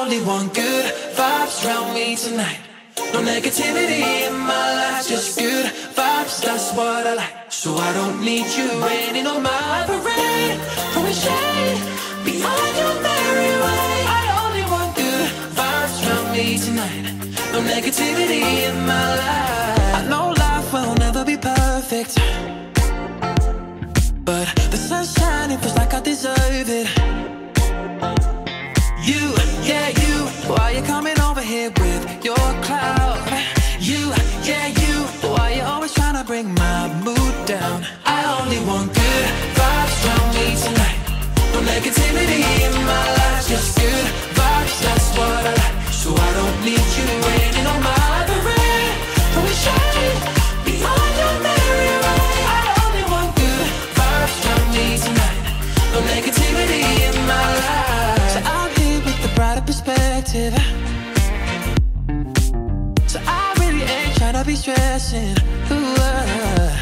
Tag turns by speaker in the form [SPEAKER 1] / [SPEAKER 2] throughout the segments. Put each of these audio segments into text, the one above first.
[SPEAKER 1] only want good vibes around me tonight. No negativity in my life, just good vibes, that's what I like. So I don't need you raining on my parade. Throwing shade behind your merry way. I only want good vibes around me tonight. No negativity in my life. I know life will never be perfect. But the sun's shining feels like I deserve it. You, yeah, you. Why you coming over here with your cloud? You, yeah, you. Why you always trying to bring my mood down? I only want good vibes from me tonight. No negativity in my life, just good vibes. That's what I like. So I don't need you raining on my be stressing. Uh,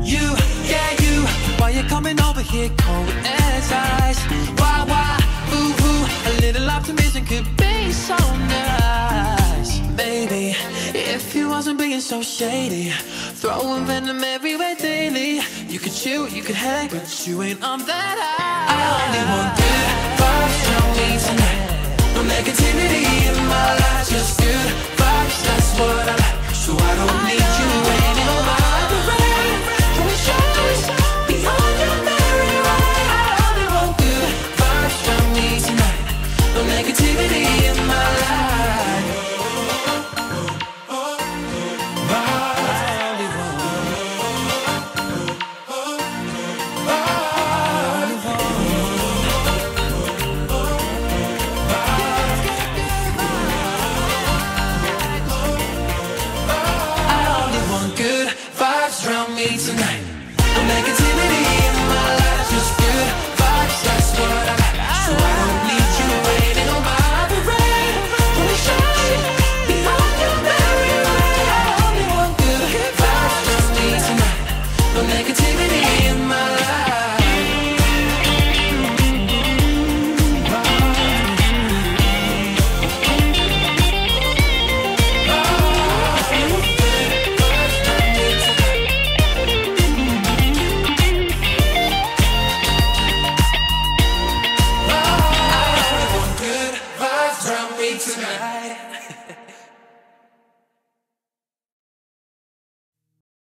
[SPEAKER 1] you, yeah, you. Why you coming over here cold as ice? Why, why? Ooh, ooh. A little optimism could be so nice, baby. If you wasn't being so shady, throwing venom everywhere daily. You could chill, you could hang, but you ain't on that high. I only want good vibes me tonight. No negativity me tonight.